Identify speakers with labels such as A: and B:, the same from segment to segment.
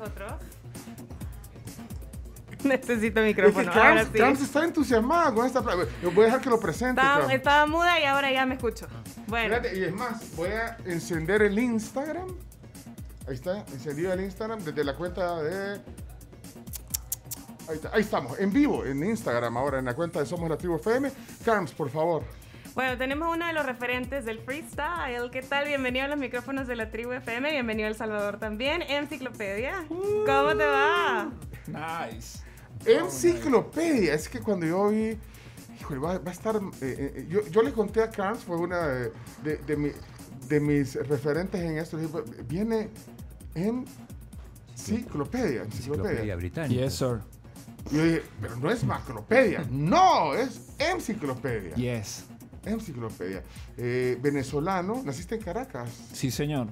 A: nosotros. Necesito micrófono.
B: Es que
A: ahora
B: Carms,
A: sí.
B: Carms está entusiasimada con esta. Yo voy a dejar que lo presente.
A: Estaba, muda y ahora ya me escucho. Bueno,
B: Fíjate, y es más, voy a encender el Instagram. Ahí está, encendido el Instagram desde la cuenta de. Ahí, está, ahí estamos, en vivo, en Instagram ahora, en la cuenta de Somos la Tribu FM. Carms, por favor.
A: Bueno, tenemos uno de los referentes del freestyle. ¿Qué tal? Bienvenido a los micrófonos de la tribu FM. Bienvenido a El Salvador también. Enciclopedia. ¿Cómo te va?
C: Nice.
B: Enciclopedia. Es que cuando yo vi. Híjole, va, va a estar. eh, eh, yo, yo le conté a Carms, fue una de, de- de mi- de mis referentes en esto. Viene enciclopedia.
D: Enciclopedia
B: Enciclopedia.
D: británica.
C: Yes, sir.
B: Y yo dije, pero no es macropedia. No, es enciclopedia.
C: Yes.
B: Enciclopedia. Eh, venezolano, naciste en Caracas.
C: Sí, señor.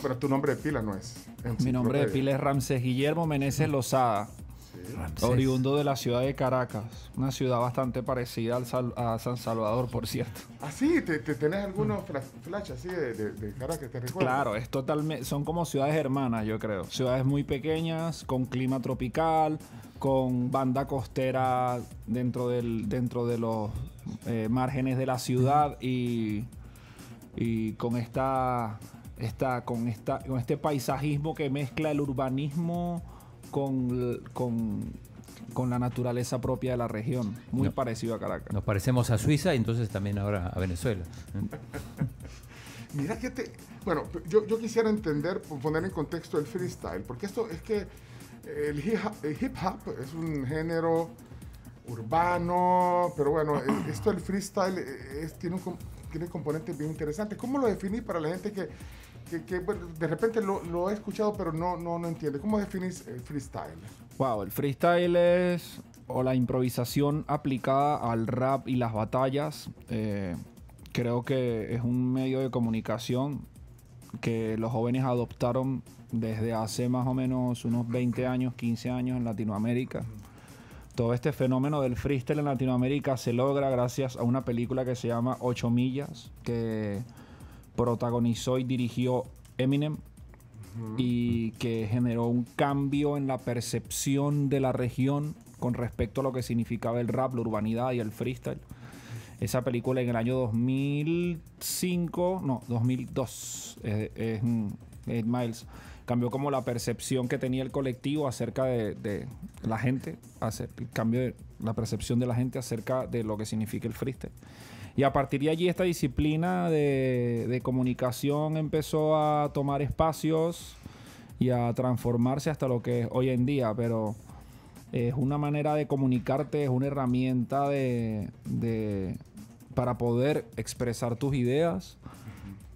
B: Pero tu nombre de pila no es.
C: Mi nombre de pila es Ramsés Guillermo Meneses Lozada,
D: Ramsés.
C: oriundo de la ciudad de Caracas. Una ciudad bastante parecida al Sal- a San Salvador, por cierto.
B: Ah, sí, te, te tenés algunos fla- flash así de, de, de Caracas, ¿te recuerdas?
C: Claro, es totalmente, son como ciudades hermanas, yo creo. Ciudades muy pequeñas, con clima tropical, con banda costera dentro del, dentro de los eh, márgenes de la ciudad y, y con esta, esta, con esta, con este paisajismo que mezcla el urbanismo con, con, con la naturaleza propia de la región. Muy
D: No.
C: parecido a Caracas.
D: Nos parecemos a Suiza y entonces también ahora a Venezuela.
B: Mira que te... Bueno, yo, yo quisiera entender, poner en contexto el freestyle, porque esto es que el hip hop, el hip hop es un género urbano, pero bueno, e- esto del freestyle es- tiene, un, tiene componentes bien interesantes. ¿Cómo lo definís para la gente que, que- que, de repente lo, lo he escuchado pero no, no, no entiende? ¿Cómo definís el freestyle?
C: Wow, el freestyle es o la improvisación aplicada al rap y las batallas. eh, creo que es un medio de comunicación que los jóvenes adoptaron desde hace más o menos unos 20 años, 15 años en Latinoamérica. Todo este fenómeno del freestyle en Latinoamérica se logra gracias a una película que se llama Ocho Millas, que protagonizó y dirigió Eminem y que generó un cambio en la percepción de la región con respecto a lo que significaba el rap, la urbanidad y el freestyle. Esa película en el año 2005, no, 2002, es, Miles, cambió como la percepción que tenía el colectivo acerca de, la gente, hacer, el cambio de la percepción de la gente acerca de lo que significa el freestyle. Y a partir de allí esta disciplina de, comunicación empezó a tomar espacios y a transformarse hasta lo que es hoy en día, pero es una manera de comunicarte, es una herramienta de, de- para poder expresar tus ideas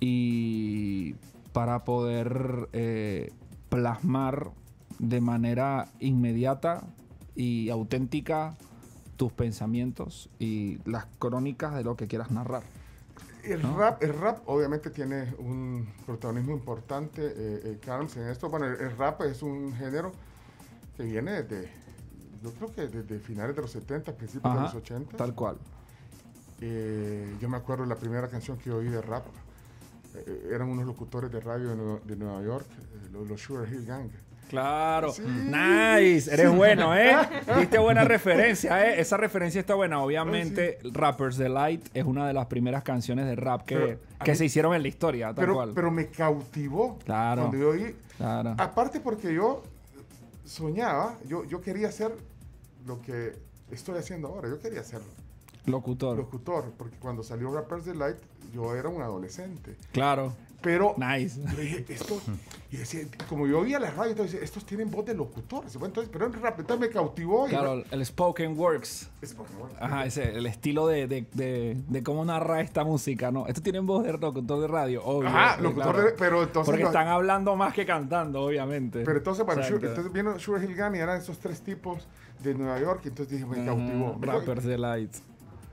C: y para poder eh, plasmar de manera inmediata y auténtica tus pensamientos y las crónicas de lo que quieras narrar.
B: El, rap, el rap obviamente tiene un protagonismo importante, eh, eh, en esto. Bueno, el, el rap es un género que viene desde, yo creo que desde finales de los 70, principios de los 80.
C: Tal cual.
B: Eh, yo me acuerdo la primera canción que oí de rap, eh, eran unos locutores de radio de, Nueva- de Nueva York, los, los Sugar Hill Gang.
C: Claro.
B: Sí.
C: Nice. Eres bueno, ¿eh? Diste buena referencia, ¿eh? Esa referencia está buena. Obviamente, Rappers Delight es una de las primeras canciones de rap que,
B: Pero,
C: que
B: mí-
C: se hicieron en la historia, tal
B: Pero,
C: cual.
B: pero me cautivó
C: Claro.
B: cuando yo oí
C: claro.
B: Aparte porque yo soñaba, yo, yo quería hacer lo que estoy haciendo ahora. Yo quería ser
C: Locutor.
B: locutor, porque cuando salió Rappers Delight, yo era un adolescente.
C: Claro.
B: Pero
C: Nice.
B: yo dije, esto, y decía, como yo oía la radio, entonces estos tienen voz de locutores. Entonces, pero en rap, entonces me cautivó. y-
C: Claro, el spoken works.
B: Por favor.
C: Ajá, ese, el estilo de, de, de, de cómo narra esta música, ¿no? Esto tienen voz de locutor de radio, obvio.
B: Ajá,
C: eh,
B: locutor
C: claro.
B: de- pero entonces.
C: Porque están hablando más que cantando, obviamente.
B: pero entonces, bueno. Sugar- entonces vino Sugar Hill Gang y eran esos tres tipos de Nueva York, y entonces dije, me
C: Ajá,
B: cautivó. Me-
C: Rappers Delight.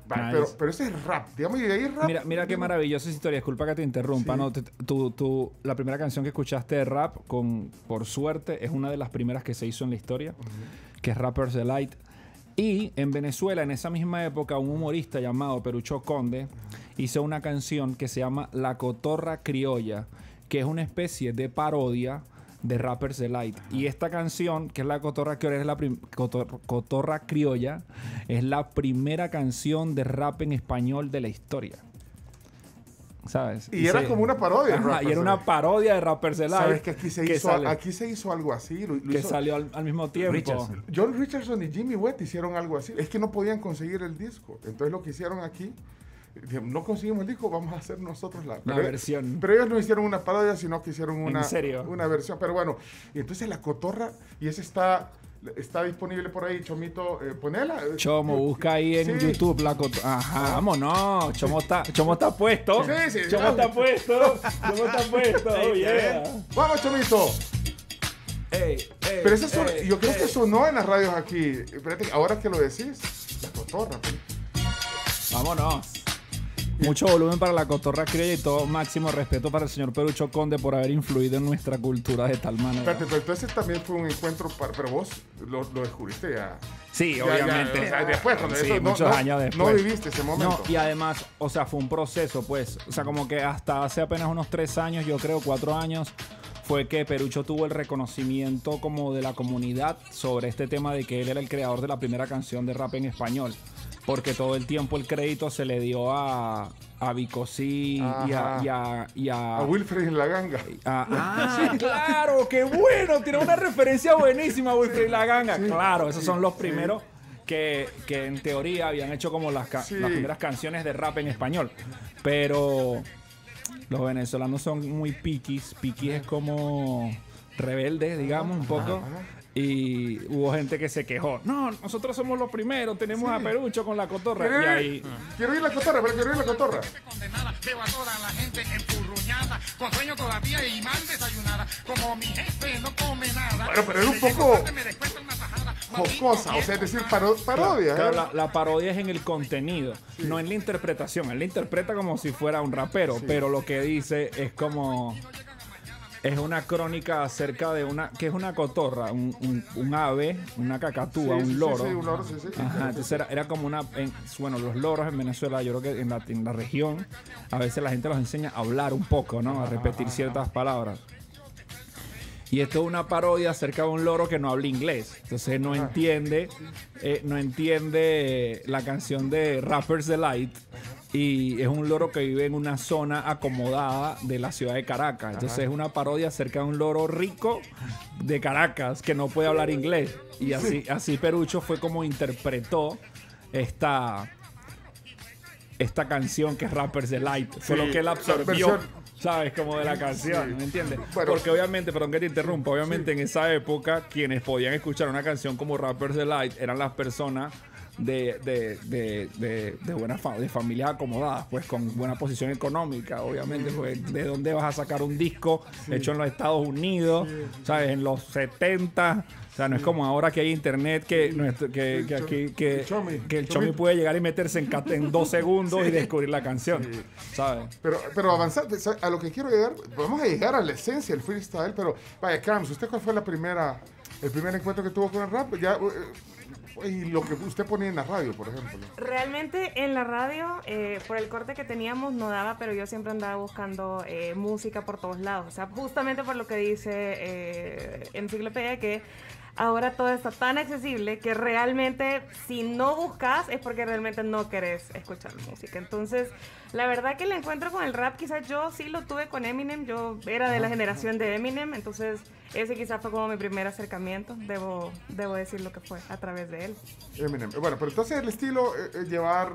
C: Nice.
B: pero, pero ese es rap, digamos, y de ahí rap.
C: Mira, mira qué maravillosa historia. Disculpa que te interrumpa.
B: Sí.
C: ¿no? Te- tú- tú- la primera canción que escuchaste de rap, con, por suerte, es una de las primeras que se hizo en la historia, que es Rappers Delight. Y en Venezuela, en esa misma época, un humorista llamado Perucho Conde hizo una canción que se llama La Cotorra Criolla, que es una especie de parodia de Rappers Delight. Y esta canción, que es la Cotorra Criolla, es la Cotor- Cotorra Criolla, es la primera canción de rap en español de la historia. ¿Sabes?
B: Y era
C: se-
B: como una parodia
C: Ajá, y era una parodia de Rappers Delight.
B: Sabes que aquí se, hizo,
C: sale-
B: aquí se hizo algo así. lo- lo
C: que
B: hizo-
C: salió al, al mismo tiempo.
D: Richardson.
B: John Richardson y Jimmy Wett hicieron algo así. Es que no podían conseguir el disco. Entonces lo que hicieron aquí, no conseguimos el disco, vamos a hacer nosotros la
C: La versión.
B: Pero ellos no hicieron una parodia, sino que hicieron una,
C: serio?
B: una versión. Pero bueno, y entonces la cotorra, y ese está, está disponible por ahí, Chomito, eh, ponela. eh,
C: Chomo, busca ahí en
B: Sí.
C: YouTube la Ajá, vámonos. Chomo está, Chomo está puesto.
B: Sí, sí,
C: Chomo está puesto. Chomo está puesto. Oh, yeah.
B: Vamos, Chomito.
C: Ey, ey,
B: Pero ese son-
C: ey,
B: yo creo que sonó en las radios aquí. Espérate, ahora que lo decís, la cotorra. pues.
C: Vámonos. Mucho volumen para la cotorra criolla y todo máximo respeto para el señor Perucho Conde por haber influido en nuestra cultura de tal manera.
B: Espérate, pero entonces también fue un encuentro, para, pero vos lo, lo descubriste ya.
C: Sí,
B: Ya,
C: obviamente.
B: ya, o sea, después, cuando
C: Sí,
B: eso, no-
C: muchos
B: no-
C: años
B: No
C: después.
B: viviste ese momento.
C: No, y además, o sea, fue un proceso, pues. O sea, como que hasta hace apenas unos tres años, yo creo, cuatro años, fue que Perucho tuvo el reconocimiento como de la comunidad sobre este tema de que él era el creador de la primera canción de rap en español. Porque todo el tiempo el crédito se le dio a, a Vico sí y a, y a- y a-
B: A Wilfred en la ganga.
C: Ah, ah, claro, qué bueno. Tiene una referencia buenísima, Wilfred y la ganga.
B: Sí,
C: claro, esos
B: sí,
C: son los
B: sí.
C: primeros que, que en teoría habían hecho como las, ca-
B: Sí.
C: las primeras canciones de rap en español. Pero los venezolanos son muy piquis. Piquis es como rebelde, digamos, un poco.
B: ajá.
C: Y hubo gente que se quejó. No, nosotros somos los primeros, tenemos a Perucho con la cotorra.
B: ¿Quiero
C: Y
B: ir?
C: ahí.
B: Quiero ir la cotorra, pero quiero ir la cotorra.
E: condenada. Veo a toda la gente enfurruñada, con sueño todavía y mal desayunada. Como mi jefe no come nada.
B: Bueno, pero era un poco. Jocosa, o sea, es decir, paro- parodia.
C: Claro,
B: ¿eh?
C: la, la parodia es en el contenido, no en la interpretación. Él la interpreta como si fuera un rapero, pero lo que dice es como. Es una crónica acerca de una. que es una cotorra? Un, un- un ave, una cacatúa,
B: Sí, sí,
C: un
B: sí,
C: loro.
B: sí, un loro, sí, sí.
C: Ajá, entonces era, era como una. en- bueno, los loros en Venezuela, yo creo que en la, en la región, a veces la gente los enseña a hablar un poco, ¿no? A repetir ciertas palabras. Y esto es una parodia acerca de un loro que no habla inglés. Entonces no entiende, eh, no entiende la canción de Rappers Delight. Y es un loro que vive en una zona acomodada de la ciudad de Caracas. Entonces es una parodia acerca de un loro rico de Caracas que no puede hablar inglés. Y así, así Perucho fue como interpretó esta, esta canción que es Rappers Delight. Fue
B: Sí,
C: lo que él absorbió. ¿Sabes? Como de la canción, ¿me entiendes?
B: Bueno.
C: Porque obviamente, perdón que te interrumpa, obviamente en esa época quienes podían escuchar una canción como Rappers Delight eran las personas de, de, de, de, de buena fa- de familias acomodadas, pues con buena posición económica, obviamente, pues de dónde vas a sacar un disco hecho en los Estados Unidos, ¿sabes? En los 70. O sea, no es como ahora que hay internet que, nuestro- que, que aquí que,
B: El chomi.
C: que el
B: Chomi.
C: chomi puede llegar y meterse en, en dos segundos y descubrir la canción, ¿sabes?
B: Pero, pero avanzar, a lo que quiero llegar, vamos a llegar a la esencia del freestyle, pero vaya, Carms, ¿usted cuál fue la primera, el primer encuentro que tuvo con el rap? Ya, eh, y lo que usted ponía en la radio, por ejemplo.
A: Realmente en la radio, eh, por el corte que teníamos, no daba, pero yo siempre andaba buscando eh, música por todos lados. O sea, justamente por lo que dice eh, Enciclopedia, que ahora todo está tan accesible que realmente si no buscas es porque realmente no querés escuchar música. Entonces, la verdad que el encuentro con el rap, quizás yo sí lo tuve con Eminem. Yo era de la generación de Eminem, entonces ese quizás fue como mi primer acercamiento. Debo, debo decir lo que fue a través de él.
B: Eminem. Bueno, pero entonces el estilo, eh, eh, llevar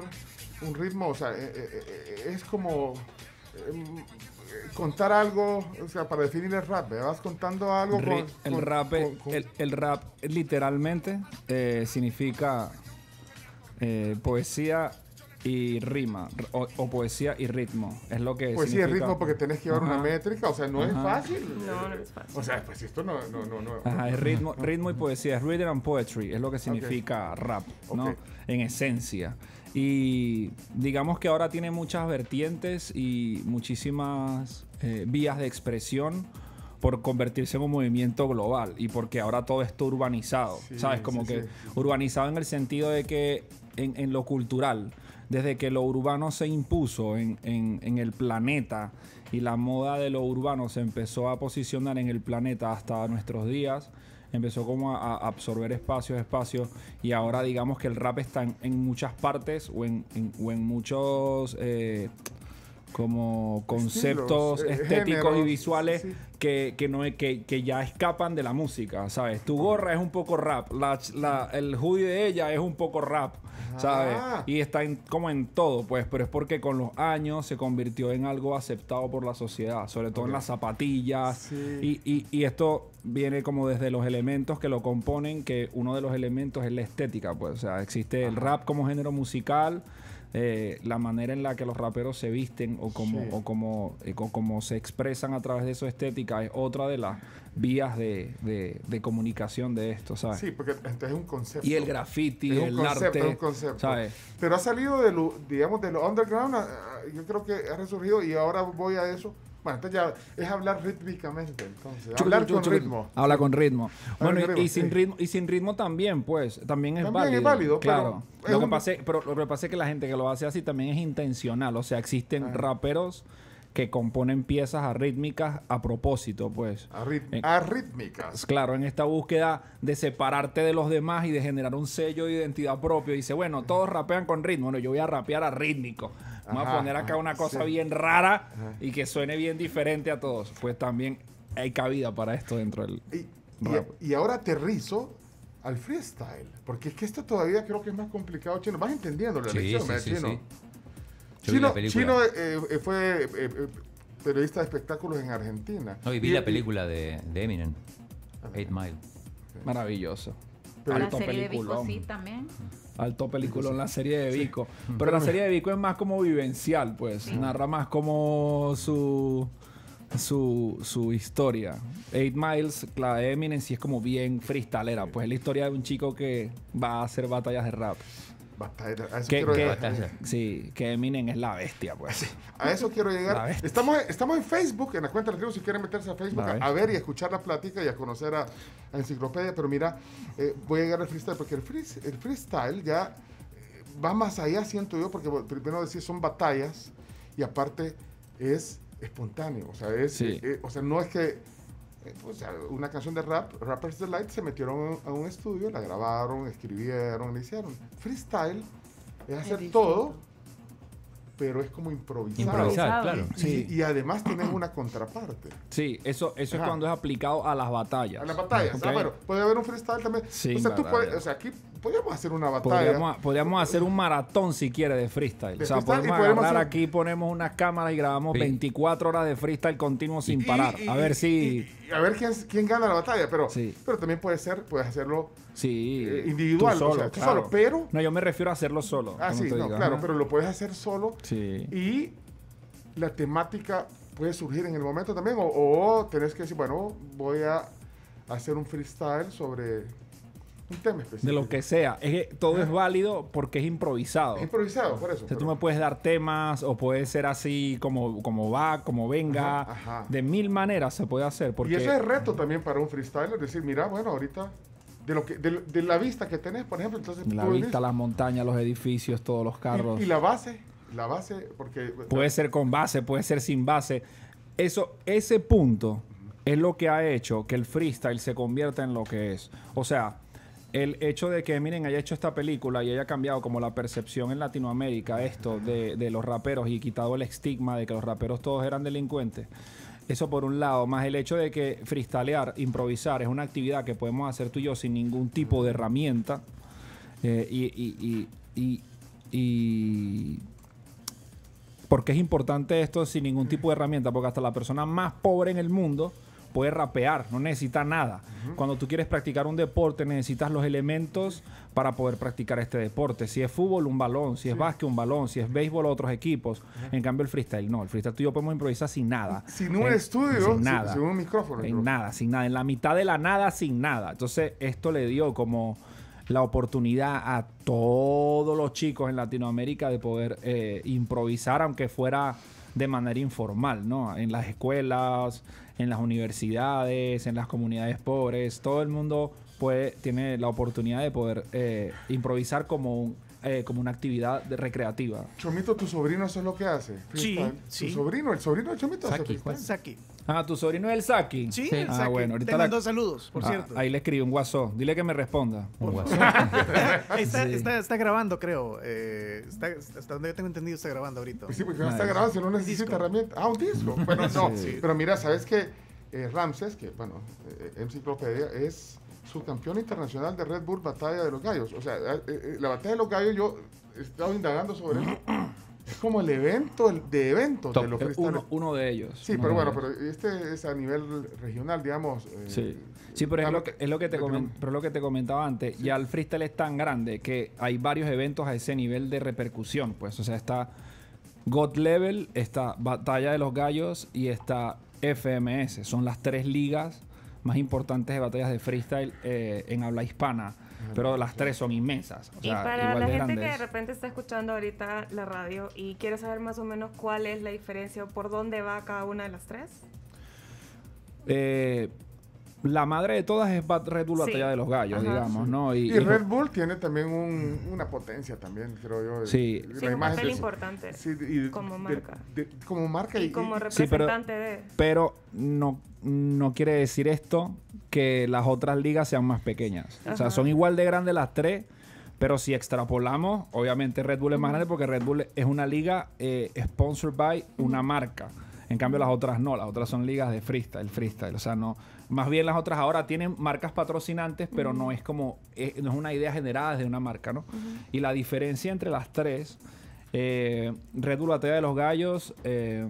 B: un ritmo, o sea, eh, eh, eh, es como contar algo, o sea, para definir el rap, ¿eh? vas contando algo con,
C: el,
B: con-
C: rap,
B: con- con-
C: el, el rap literalmente eh, significa eh, poesía y rima, o, o poesía y ritmo. Es lo que
B: Pues sí, el
C: significa.
B: ritmo porque tenés que llevar una
C: Ajá.
B: métrica, o sea, no es
C: Ajá.
B: fácil.
A: No, no es fácil.
B: O sea, pues esto no, no, no, no.
C: Ajá, es ritmo, ritmo y poesía, es rhythm and poetry, es lo que significa rap, ¿no?
B: Ok.
C: En esencia. Y digamos que ahora tiene muchas vertientes y muchísimas eh, vías de expresión por convertirse en un movimiento global y porque ahora todo está urbanizado,
B: Sí,
C: ¿sabes? Como
B: sí,
C: que
B: sí.
C: urbanizado en el sentido de que en, en lo cultural. Desde que lo urbano se impuso en, en- el planeta y la moda de lo urbano se empezó a posicionar en el planeta hasta nuestros días, empezó como a, absorber espacios, espacios, y ahora digamos que el rap está en, muchas partes o en, en- o en muchos eh, como conceptos
B: eh,
C: estéticos y visuales
B: sí.
C: que, que no, que, que ya escapan de la música, ¿sabes? Tu gorra es un poco rap, la, la- el hoodie de ella es un poco rap, ¿sabes?
B: Ah.
C: Y está en- como en todo, pues, pero es porque con los años se convirtió en algo aceptado por la sociedad, sobre todo en las zapatillas.
B: Sí.
C: Y, y- y esto viene como desde los elementos que lo componen, que uno de los elementos es la estética, pues, o sea, existe el rap como género musical. Eh, la manera en la que los raperos se visten o como,
B: Sí.
C: o como, eh, co- como se expresan a través de su estética es otra de las vías de, de- de comunicación de esto, ¿sabes?
B: Sí, porque entonces es un concepto.
C: Y el graffiti,
B: Es un
C: el
B: concepto,
C: arte,
B: es un concepto.
C: ¿sabes?
B: Pero ha salido de lo, digamos, de lo underground, ah, ah, yo creo que ha resurgido y ahora voy a eso. Bueno, entonces ya es hablar rítmicamente, entonces. Hablar con ritmo.
C: Habla con ritmo. Bueno, y, sin
B: sí.
C: ritmo, y sin ritmo también, pues, también es
B: También
C: válido.
B: es válido, pero
C: claro.
B: es
C: Lo que,
B: un-
C: pasa, pero lo que pasa es que la gente que lo hace así también es intencional. O sea, existen raperos que componen piezas arrítmicas a propósito, pues.
B: Arrit-
C: Eh,
B: arrítmicas.
C: Claro, en esta búsqueda de separarte de los demás y de generar un sello de identidad propio. Dice, bueno, todos rapean con ritmo. Bueno, yo voy a rapear a rítmico. Vamos a poner acá una cosa
B: sí.
C: bien rara y que suene bien diferente a todos. Pues también hay cabida para esto dentro del...
B: Y, y-
C: Rap.
B: y ahora aterrizo al freestyle. Porque es que esto todavía creo que es más complicado, Chino. Vas entendiendo la
D: Sí,
B: lección,
D: sí,
B: ¿verdad,
D: sí,
B: Chino?
D: Vi
B: Chino,
D: la película.
B: Chino, eh, eh, fue eh, eh, periodista de espectáculos en Argentina.
D: No, y vi
B: Y-
D: la
B: y-
D: película de, de Eminem, Eight Mile.
C: Maravilloso.
B: Pero-
F: la
C: Alto
F: serie de Vico
C: peliculón.
F: sí también.
C: Alto película en la serie de Vico. Pero la serie de Vico es más como vivencial, pues. Narra más como su, su, su historia. Eight Miles, la de Eminem, sí es como bien freestalera. Pues es la historia de un chico que va a hacer batallas de rap.
B: Batalla, a eso
C: Que,
B: quiero
C: que-
B: llegar.
C: Sí, que Eminem es la bestia, pues.
B: A eso quiero llegar. Estamos, estamos en Facebook, en la cuenta de la tribu, si quieren meterse a Facebook a, ver y a escuchar la plática y a conocer a, a Enciclopedia. Pero mira, eh, voy a llegar al freestyle, porque el, free- el freestyle ya eh, va más allá, siento yo, porque primero decir son batallas y aparte es espontáneo. O sea, es,
C: Sí.
B: eh, o sea no es que o sea, una canción de rap, Rappers Delight, se metieron a un estudio, la grabaron, escribieron, la hicieron. Freestyle es hacer todo, pero es como improvisado.
D: Improvisar,
A: Improvisado.
D: claro.
B: Y,
C: Sí.
B: y además tienes una contraparte.
C: Sí, eso, eso es cuando es aplicado a las batallas.
B: A las batallas.
C: Ok.
B: Ah, bueno, puede haber un freestyle también.
C: Sí,
B: o sea, tú puedes, o sea, aquí podríamos hacer una batalla.
C: Podríamos, podríamos hacer un maratón si quiere de freestyle.
B: De
C: o sea,
B: freestyle
C: podemos
B: podemos
C: agarrar
B: hacer-
C: aquí, ponemos unas cámaras y grabamos
D: Sí.
C: 24 horas de freestyle continuo sin
B: Y-
C: parar.
B: y-
C: a ver si.
B: y- y a ver quién, quién gana la batalla. Pero,
C: Sí.
B: pero también puede ser, puedes hacerlo.
C: sí.
B: eh, individual,
C: tú
B: o
C: solo,
B: sea, tú
C: claro.
B: solo, pero-
C: No, yo me refiero a hacerlo solo.
B: Ah, sí, no, claro, pero lo puedes hacer solo.
C: Sí.
B: Y la temática puede surgir en el momento también. O, o tenés que decir, bueno, voy a hacer un freestyle sobre un tema específico.
C: De lo que sea. Es que todo es válido porque es improvisado.
B: Es improvisado, por eso.
C: O sea, tú me puedes dar temas o puede ser así como, como va, como venga.
B: Ajá, ajá.
C: De mil maneras se puede hacer. Porque
B: Y eso es reto también para un freestyler, decir, mira, bueno, ahorita, de lo que de, de la vista que tenés, por ejemplo, entonces
C: la
B: tú
C: vista, las montañas, los edificios, todos los carros.
B: y, y la base, la base, porque
C: Puede ser con base, puede ser sin base. Eso, ese punto es lo que ha hecho que el freestyle se convierta en lo que es. O sea, el hecho de que Eminem haya hecho esta película y haya cambiado como la percepción en Latinoamérica, esto de, de los raperos y quitado el estigma de que los raperos todos eran delincuentes. Eso por un lado, más el hecho de que freestylear, improvisar, es una actividad que podemos hacer tú y yo sin ningún tipo de herramienta. Eh, y- y- y- y porque es importante esto sin ningún tipo de herramienta, porque hasta la persona más pobre en el mundo puede rapear, no necesita nada. Cuando tú quieres practicar un deporte, necesitas los elementos para poder practicar este deporte. Si es fútbol, un balón, si es básquet, un balón, si es béisbol, otros equipos. En cambio, el freestyle no. El freestyle tú y yo podemos improvisar sin nada.
B: sin un
C: En-
B: estudio,
C: sin nada.
B: sin un micrófono.
C: En nada, sin nada. En la mitad de la nada, sin nada. Entonces, esto le dio como la oportunidad a todos los chicos en Latinoamérica de poder eh, improvisar, aunque fuera de manera informal, ¿no? En las escuelas, en las universidades, en las comunidades pobres, todo el mundo puede, tiene la oportunidad de poder eh, improvisar como un eh, como una actividad de- recreativa.
B: Chomito, tu sobrino eso es lo que hace.
F: Sí,
B: freestyle.
F: sí.
B: Tu sobrino, el sobrino de Chomito hace
D: Saki,
B: freestyle.
F: Saki.
C: Ah, ¿tu sobrino es el Saki?
F: Sí,
D: Sí.
F: el
C: Ah,
F: Saki.
C: bueno, ahorita
F: Te
C: la-
F: mandó saludos, por
C: Ah,
F: cierto.
C: ahí le escribí un WhatsApp. Dile que me responda.
D: Un WhatsApp.
F: Ahí está,
C: Sí.
F: está, está grabando, creo. Eh, está, hasta donde yo tengo entendido, está grabando ahorita.
B: Pues sí, porque no está grabado si no necesita herramienta. Ah, un disco. Bueno, no.
C: Sí.
B: Pero mira, ¿sabes qué? Eh, Ramses, que bueno, eh, enciclopedia, es subcampeón internacional de Red Bull Batalla de los Gallos. O sea, eh, eh, la Batalla de los Gallos, yo he estado indagando sobre eso. Es como el evento el- de eventos
D: Top.
B: de los
C: Eh,
B: freestylers.
C: Uno, uno de ellos.
B: Sí, pero bueno, pero este es a nivel regional, digamos. eh,
C: Sí. Sí, pero es lo que, es lo que te pero lo que te comentaba antes. Ya el freestyle es tan grande que hay varios eventos a ese nivel de repercusión. Pues, o sea, está God Level, está Batalla de los Gallos y está FMS. Son las tres ligas más importantes de batallas de freestyle eh, en habla hispana. Pero las tres son inmensas. O
A: Y para
C: igual
A: la
C: de
A: gente que de repente está escuchando ahorita la radio y quiere saber más o menos cuál es la diferencia o por dónde va cada una de las tres.
C: Eh, la madre de todas es Bat- Red Bull
A: Sí.
C: Batalla de los Gallos,
A: Ajá.
C: digamos, ¿no?
B: Y,
C: y-
B: Red Bull tiene también un- una potencia también, creo yo.
C: Sí.
B: La
A: Sí, un
B: imagen
A: papel
B: de-
A: importante.
B: sí, y
A: como marca.
B: de- como marca
A: Y como
C: Sí, pero-
A: representante de...
C: Pero no, no quiere decir esto que las otras ligas sean más pequeñas. O sea, son igual de grandes las tres, pero si extrapolamos, obviamente Red Bull es más grande porque Red Bull es una liga eh, sponsored by una marca. En cambio, las otras no, las otras son ligas de freestyle, freestyle. O sea, no. Más bien las otras ahora tienen marcas patrocinantes, pero no es como, eh, no es una idea generada desde una marca, ¿no? Y la diferencia entre las tres, eh, Red Bull Batalla de los Gallos, eh,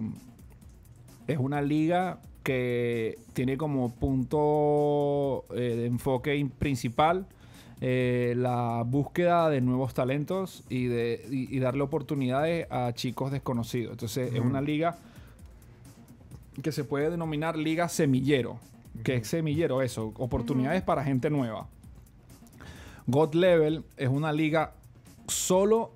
C: es una liga que tiene como punto eh, de enfoque in- principal eh, la búsqueda de nuevos talentos y, de, y, y darle oportunidades a chicos desconocidos. Entonces es una liga que se puede denominar liga semillero. que es semillero eso? Oportunidades para gente nueva. God Level es una liga solo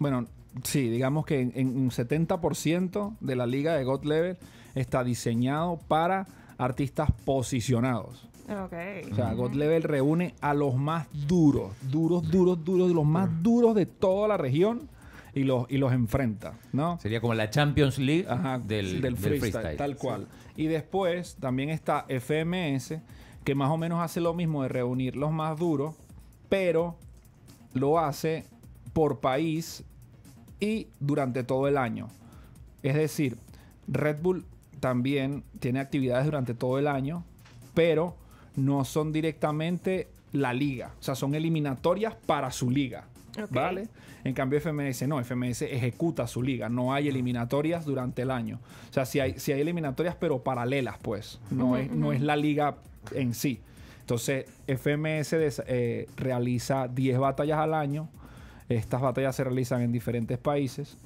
C: bueno, sí, digamos que en, en un 70% de la liga de God Level está diseñado para artistas posicionados.
A: Ok.
C: O sea, God Level reúne a los más duros, duros, duros, duros, los más duros de toda la región y los, y los enfrenta, ¿no?
D: Sería como la Champions League
C: Ajá,
D: del,
C: del,
D: del
C: freestyle, tal cual. Y después también está FMS, que más o menos hace lo mismo de reunir los más duros, pero lo hace por país y durante todo el año. Es decir, Red Bull también tiene actividades durante todo el año, pero no son directamente la liga. O sea, son eliminatorias para su liga. ¿Vale? En cambio, FMS no. FMS ejecuta su liga. No hay eliminatorias durante el año. O sea, si hay, si hay eliminatorias, pero paralelas, pues. No, es, no es la liga en sí. Entonces, FMS des- eh, realiza 10 batallas al año. Estas batallas se realizan en diferentes países.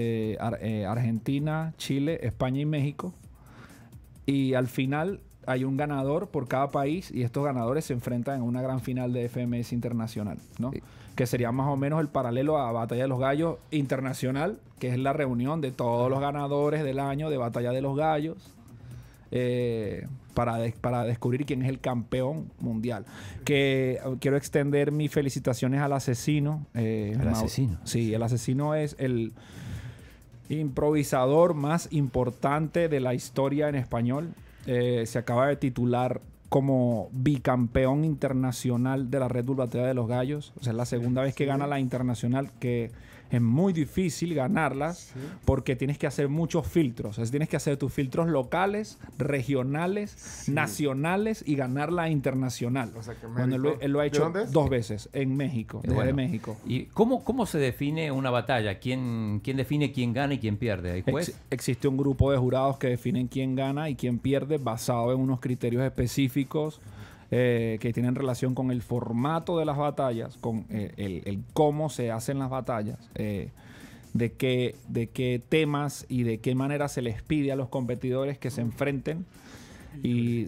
C: Eh, Ar- eh, Argentina, Chile, España y México. Y al final hay un ganador por cada país y estos ganadores se enfrentan en una gran final de FMS internacional, ¿no? Que sería más o menos el paralelo a Batalla de los Gallos internacional, que es la reunión de todos los ganadores del año de Batalla de los Gallos eh, para, para descubrir quién es el campeón mundial. Que quiero extender mis felicitaciones al asesino. eh,
D: ¿Al
C: Mau-
D: asesino?
C: Sí, el asesino es el improvisador más importante de la historia en español. Eh, se acaba de titular como bicampeón internacional de la Red Bull Batalla de los Gallos. O sea, es la segunda vez que gana la internacional, que es muy difícil ganarla porque tienes que hacer muchos filtros. O sea, tienes que hacer tus filtros locales, regionales, nacionales y ganar la internacional.
B: O sea, que
C: Bueno, él, lo-
B: México-
C: él lo ha
B: ¿De
C: hecho
B: es?
C: dos veces en México, desde
D: bueno,
C: México.
D: ¿Y cómo, cómo se define una batalla? ¿Quién, quién define quién gana y quién pierde? ¿Hay juez?
C: Ex- existe un grupo de jurados que definen quién gana y quién pierde basado en unos criterios específicos eh, que tienen relación con el formato de las batallas, con eh, el, el cómo se hacen las batallas, eh, de, qué, de qué temas y de qué manera se les pide a los competidores que se enfrenten y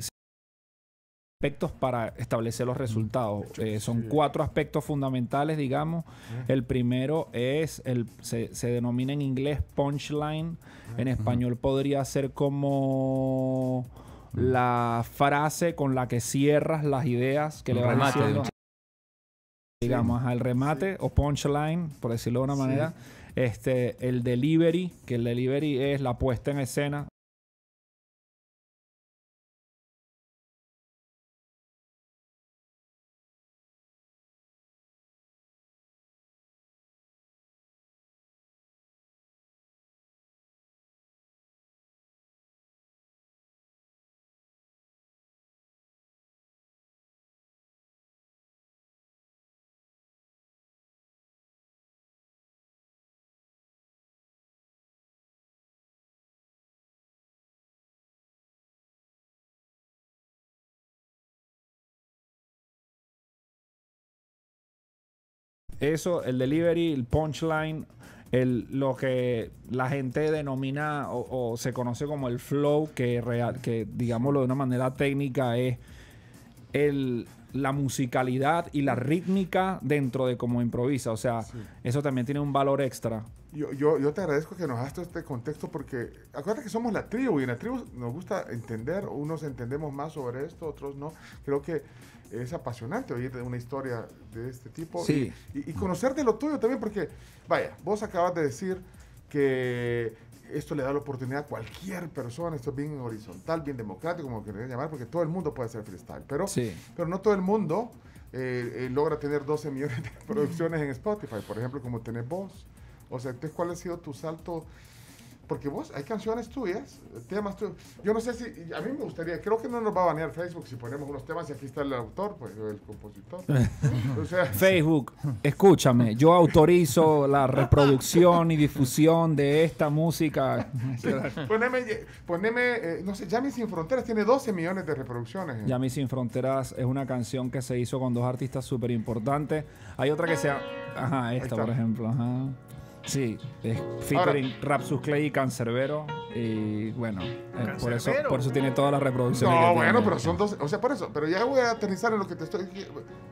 C: aspectos para establecer los resultados. Eh, son cuatro aspectos fundamentales, digamos. El primero es, el, se, se denomina en inglés punchline. En español podría ser como la frase con la que cierras las ideas que
D: Un
C: le vas
D: remate
C: diciendo. digamos, al remate o punchline, por decirlo de una manera. Este, el delivery, que el delivery es la puesta en escena. Eso, el delivery, el punchline, el, lo que la gente denomina o, o se conoce como el flow, que, real, que digámoslo de una manera técnica es el, la musicalidad y la rítmica dentro de cómo improvisa. O sea, eso también tiene un valor extra.
B: Yo, yo, yo te agradezco que nos dado este contexto porque acuérdate que somos la tribu y en la tribu nos gusta entender, unos entendemos más sobre esto, otros no. Creo que es apasionante oír una historia de este tipo
C: Sí.
B: y, y- conocer de lo tuyo también porque, vaya, vos acabas de decir que esto le da la oportunidad a cualquier persona, esto es bien horizontal, bien democrático, como quieran llamar, porque todo el mundo puede hacer freestyle, pero,
C: Sí.
B: pero no todo el mundo eh, eh, logra tener 12 millones de producciones en Spotify, por ejemplo, como tenés vos. O sea, entonces, ¿cuál ha sido tu salto? Porque vos, hay canciones tuyas, temas tuyos. Yo no sé si, a mí me gustaría, creo que no nos va a banear Facebook si ponemos unos temas y aquí está el autor, pues, el compositor. o sea,
C: Facebook, escúchame, yo autorizo la reproducción y difusión de esta música.
B: poneme, poneme eh, no sé, Yami Sin Fronteras tiene 12 millones de reproducciones.
C: Yami Sin Fronteras es una canción que se hizo con dos artistas súper importantes. Hay otra que se llama... Ajá, esta, por ejemplo. Ajá. Sí, es featuring Rapsus Clay y Cancerbero. Y bueno, eh, por, eso, por eso tiene todas las reproducciones.
B: No,
C: que
B: bueno,
C: tiene.
B: pero son 12, o sea, por eso, pero ya voy a aterrizar en lo que te estoy,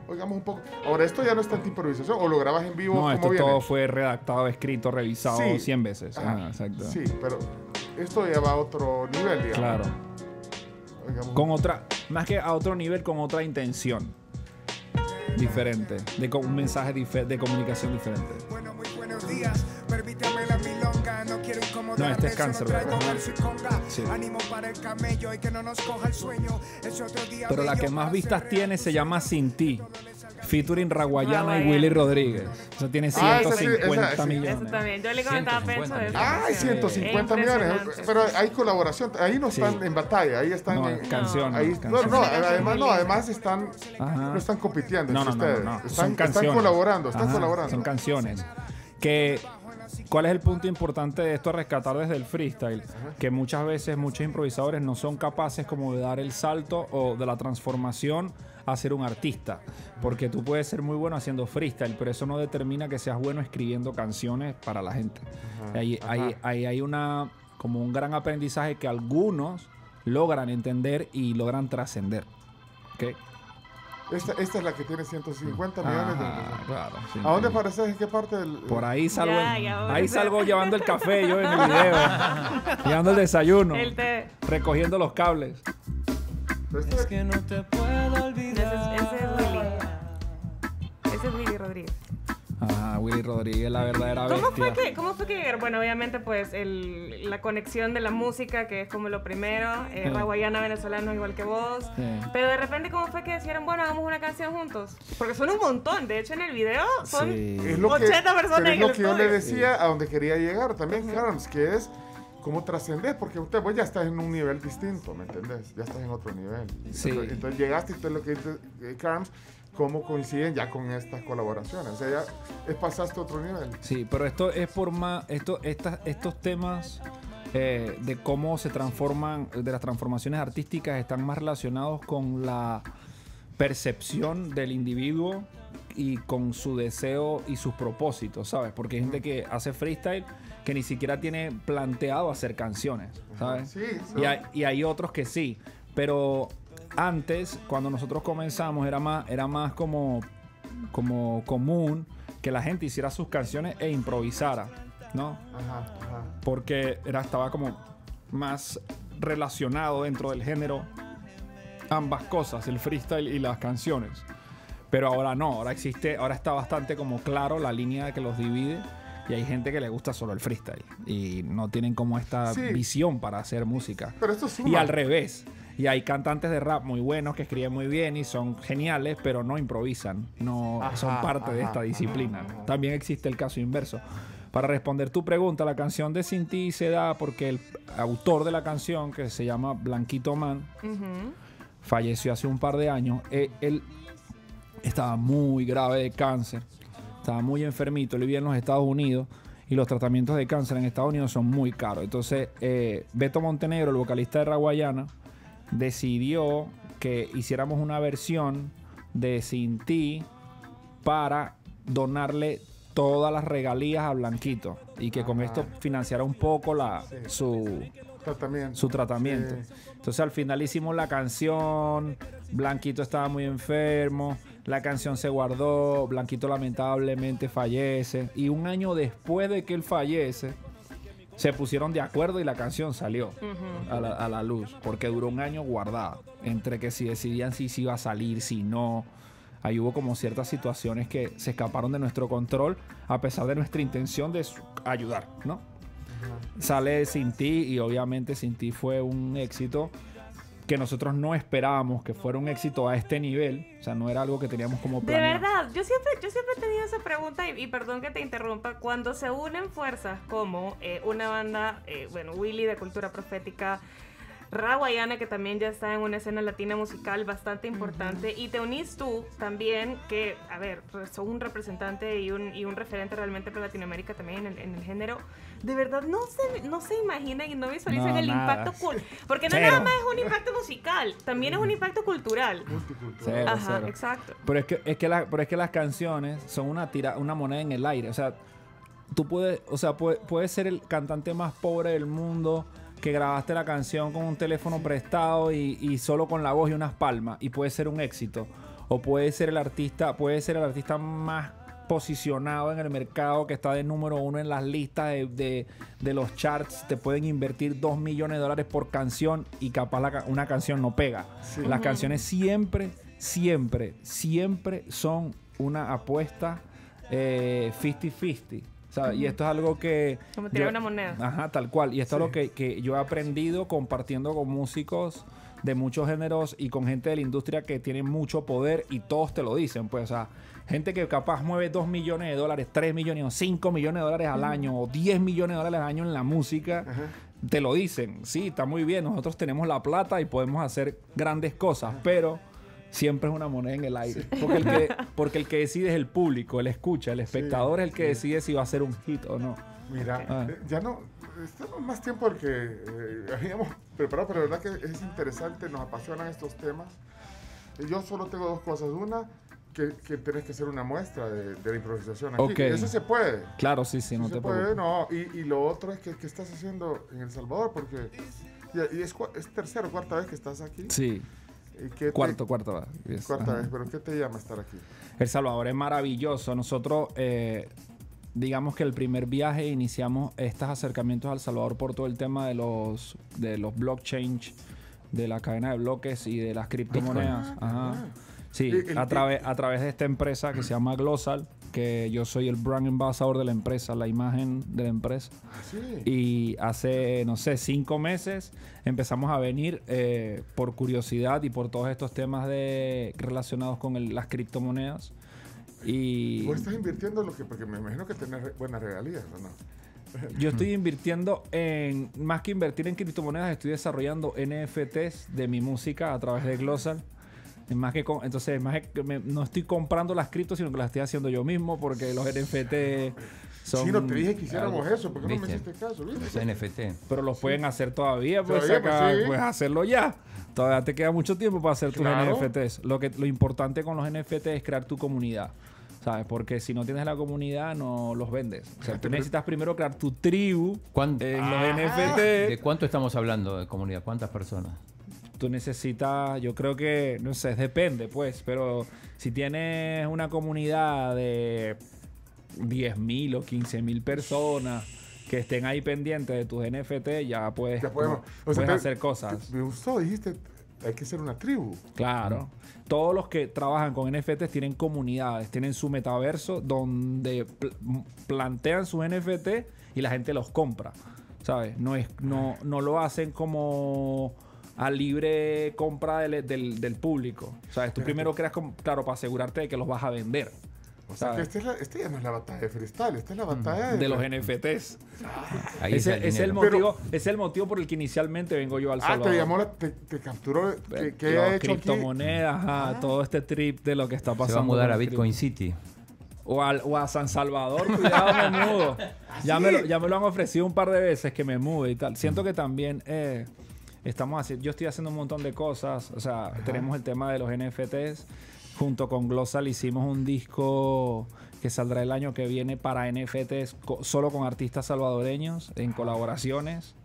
B: oigamos un poco. Ahora, esto ya no es tanta improvisación, o lo grabas en vivo,
C: No, esto
B: viene.
C: todo fue redactado, escrito, revisado
B: Sí.
C: 100 veces.
B: Ajá,
C: Ajá, exacto.
B: Sí, pero esto ya va a otro nivel, digamos.
C: Claro.
B: Oigamos.
C: Con otra, más que a otro nivel, con otra intención diferente, de con un mensaje de comunicación diferente.
G: Bueno, muy buenos días. Permítame la milonga. No quiero incomodarte.
C: No, este es cáncer,
G: traigo
C: ¿verdad?
G: verso y conga.
C: Sí.
G: Ánimo para el camello y que no nos coja el sueño. Ese otro día
C: Pero la que más vistas tiene se llama Sin Ti, featuring Raguayana y. Willy Rodríguez. O sea, tiene
B: Ah, esa sí,
C: 150
B: esa sí.
A: Eso
C: millones.
A: también. Yo le comentaba a Pencho de
D: 150
A: esa
B: Ay,
A: canción.
B: 150 millones. Pero hay colaboración. Ahí no
C: Sí.
B: están en batalla. Ahí están
C: No,
B: en.
C: canciones.
B: Ahí,
C: canciones.
B: no, no, además, no, además están,
C: Ajá.
B: no están compitiendo
C: No, no, no, no,
B: ustedes.
C: no.
B: Están,
C: Son
B: están
C: canciones.
B: colaborando, están
C: Ajá,
B: colaborando.
C: Son canciones. Que, ¿Cuál es el punto importante de esto a rescatar desde el freestyle? Que muchas veces muchos improvisadores no son capaces como de dar el salto o de la transformación a ser un artista. Porque tú puedes ser muy bueno haciendo freestyle, pero eso no determina que seas bueno escribiendo canciones para la gente. ahí,
B: ajá.
C: ahí- ahí hay una como un gran aprendizaje que algunos logran entender y logran trascender. ¿Ok?
B: Esta, esta es la que tiene 150 millones de
C: Ajá, claro. sí,
B: ¿A dónde
C: sí.
B: apareces? ¿En qué parte del.?
C: Por ahí salgo,
A: Ya, ya
C: ahí salgo llevando el café yo en el video, llevando el desayuno,
A: El té.
C: recogiendo los cables.
B: Este-
A: Ese es, ese es Willy. Ese Willy Rodríguez,
C: la verdadera
A: ¿Cómo fue
C: bestia.
A: que, cómo fue que, bueno, obviamente pues el, la conexión de la música, que es como lo primero, eh,
C: Sí.
A: Raguayana venezolano igual que vos,
C: Sí.
A: pero de repente cómo fue que dijeron, bueno, hagamos una canción juntos, porque son un montón, de hecho en el video son
C: Sí.
B: Es lo que,
A: 80 personas
B: pero es
A: en
B: lo
A: el
B: que yo le decía a donde quería llegar también, Carms, que es cómo trascender, porque usted vos ya estás en un nivel distinto, ¿me entendés? Ya estás en otro nivel.
C: Sí.
B: Entonces, entonces llegaste y todo lo que dice eh, Carms, cómo coinciden ya con estas colaboraciones. O sea, ya es pasaste a otro nivel.
C: Sí, pero esto es por más, esto, estas, estos temas eh, de cómo se transforman, de las transformaciones artísticas están más relacionados con la percepción del individuo y con su deseo y sus propósitos, ¿sabes? Porque hay gente que hace freestyle que ni siquiera tiene planteado hacer canciones, ¿sabes?
B: Sí,
C: Y hay, y hay otros que sí, pero antes, cuando nosotros comenzamos, era más, era más como, como común que la gente hiciera sus canciones e improvisara, ¿no?
B: Ajá, ajá.
C: Porque era, estaba como más relacionado dentro del género ambas cosas, el freestyle y las canciones. Pero ahora no, ahora existe, ahora está bastante como claro la línea que los divide. Y hay gente que le gusta solo el freestyle. Y no tienen como esta
B: Sí.
C: visión para hacer música.
B: Pero esto suma.
C: Y al revés. Y hay cantantes de rap muy buenos que escriben muy bien y son geniales, pero no improvisan. No
B: Ajá,
C: son parte de esta disciplina.
B: ajá.
C: También existe el caso inverso. Para responder tu pregunta, la canción de Sin Ti se da porque el autor de la canción, que se llama Blanquito Man, falleció hace un par de años. Eh, él estaba muy grave de cáncer, estaba muy enfermito, él vivía en los Estados Unidos y los tratamientos de cáncer en Estados Unidos son muy caros. Entonces, eh, Beto Montenegro, el vocalista de Raguayana, decidió que hiciéramos una versión de Sin Ti para donarle todas las regalías a Blanquito y que con esto financiara un poco la,
B: Sí.
C: su,
B: Tratamiento.
C: su tratamiento.
B: Sí.
C: Entonces al final hicimos la canción, Blanquito estaba muy enfermo, la canción se guardó, Blanquito lamentablemente fallece y un año después de que él fallece, se pusieron de acuerdo y la canción salió a, la, a la luz, porque duró un año guardada, entre que si decidían si se iba a salir, si no. Ahí hubo como ciertas situaciones que se escaparon de nuestro control, a pesar de nuestra intención de ayudar, ¿no? Sale Sin Ti y obviamente Sin Ti fue un éxito que nosotros no esperábamos que fuera un éxito a este nivel. O sea, no era algo que teníamos como
A: De
C: planeado.
A: verdad, yo siempre, yo siempre he tenido esa pregunta y, y perdón que te interrumpa, cuando se unen fuerzas como eh, una banda, eh, bueno, Willy de Cultura Profética, Raguayana que también ya está en una escena latina musical bastante importante y te unís tú también que, a ver, sos un representante y un, y un referente realmente para Latinoamérica también en el, en el género, de verdad no se, no se imaginan y no visualizan
C: No,
A: el
C: nada.
A: impacto cul- porque no
C: Cero.
A: nada más es un impacto musical, también es un impacto cultural.
B: Multicultural.
C: Cero,
A: Ajá,
C: cero.
A: exacto.
C: Pero es que, es que, la- pero es que las canciones son una, tira, una moneda en el aire. O sea, tú puedes, o sea, puede- puedes ser el cantante más pobre del mundo que grabaste la canción con un teléfono prestado y, y solo con la voz y unas palmas y puede ser un éxito. O puede ser el artista, puede ser el artista más posicionado en el mercado que está de número uno en las listas de, de- de los charts. Te pueden invertir dos millones de dólares por canción y capaz la una canción no pega. Las canciones siempre, siempre, siempre son una apuesta eh, 50-50. O sea, Y esto es algo que...
A: Como tirar
C: yo-
A: una moneda.
C: Ajá, tal cual. Y esto es lo que, que yo he aprendido compartiendo con músicos de muchos géneros y con gente de la industria que tiene mucho poder y todos te lo dicen. Pues, o sea, gente que capaz mueve 2 millones de dólares, 3 millones o 5 millones de dólares al año o 10 millones de dólares al año en la música. Te lo dicen, sí, está muy bien, nosotros tenemos la plata y podemos hacer grandes cosas, pero siempre es una moneda en el aire. Porque el que, porque el que decide es el público, el escucha, el espectador es el que decide si va a ser un hit o no.
B: Mira,
C: Ah.
B: eh, ya no, estamos más tiempo del que eh, habíamos preparado, pero la verdad que es interesante, nos apasionan estos temas. Yo solo tengo dos cosas. Una, que, que tenés que hacer una muestra de, de la improvisación aquí. Eso se puede.
C: Claro, sí, sí, no te
B: puede, no. Y, y lo otro es que, que estás haciendo en El Salvador, porque y, y es, tercera o cuarta vez que estás aquí.
C: Sí,
B: ¿Y qué te-
C: cuarto, va. Yes,
B: Cuarta
C: ajá.
B: vez, pero ¿qué te llama estar aquí?
C: El Salvador es maravilloso. Nosotros, eh, digamos que el primer viaje iniciamos estos acercamientos al Salvador por todo el tema de los, de los blockchain, de la cadena de bloques y de las criptomonedas.
B: Ah,
C: Ajá. Sí,
B: Y el-
C: a, través a través de esta empresa que se llama Glossal, que yo soy el brand ambassador de la empresa, la imagen de la empresa.
B: Sí.
C: Y hace, no sé, cinco meses empezamos a venir eh, por curiosidad y por todos estos temas de, relacionados con el- las criptomonedas. Y
B: ¿Vos estás invirtiendo lo que, porque me imagino que tenés buenas regalías, ¿o no?
C: yo estoy invirtiendo en, más que invertir en criptomonedas, estoy desarrollando NFTs de mi música a través de Glossal. Es Más que con- entonces, más que me- no estoy comprando las criptos, sino que las estoy haciendo yo mismo porque los NFT son...
B: sí, no te dije que hiciéramos
C: algo-
B: eso, ¿por qué no me hiciste caso? ¿viste?
D: Los NFT.
C: Pero los pueden hacer todavía, pues,
B: Todavía, pues, sí.
C: puedes hacerlo ya. Todavía te queda mucho tiempo para hacer tus
B: Claro.
C: NFTs. Lo, que, lo importante con los NFTs es crear tu comunidad. ¿Sabes? Porque si no tienes la comunidad, no los vendes. O sea, tú necesitas primero crear tu tribu
D: ¿Cuán-
C: en
B: Ah.
C: los
D: ¿De
C: NFT.
D: cuánto estamos hablando de comunidad? ¿Cuántas personas?
C: Tú necesitas, yo creo que, no sé, depende, pues. Pero si tienes una comunidad de 10.000 o 15.000 personas que estén ahí pendientes de tus NFT, ya puedes,
B: Ya podemos.
C: como-
B: O sea,
C: puedes
B: te-
C: hacer cosas.
B: te- me gustó, dijiste hay que ser una tribu.
C: Claro. Todos los que trabajan con NFTs tienen comunidades, tienen su metaverso donde pl- plantean sus NFT y la gente los compra. ¿Sabes? No, es, no, no lo hacen como a libre compra del, del- del público. ¿Sabes? Tú primero creas, como, claro, para asegurarte de que los vas a vender.
B: O sea, que esta, es la- esta ya no es la batalla de freestyle, esta es la batalla de,
C: De los NFTs.
D: Ahí
C: Ese,
D: está el
C: es el motivo, es el motivo por el que inicialmente vengo yo al
B: Ah,
C: Salvador.
B: te llamó, la, te, te capturó, que, que hecho
C: criptomonedas, ajá, todo este trip de lo que está pasando.
D: Se va a mudar
C: con
D: a Bitcoin. City.
C: O, al- o a San Salvador, cuidado, me mudo. Ya me, lo, ya me lo han ofrecido un par de veces que me mude y tal. Siento que también eh, estamos haciendo, yo estoy haciendo un montón de cosas. O sea, tenemos el tema de los NFTs. Junto con Glossal hicimos un disco que saldrá el año que viene para NFTs co- solo con artistas salvadoreños en colaboraciones.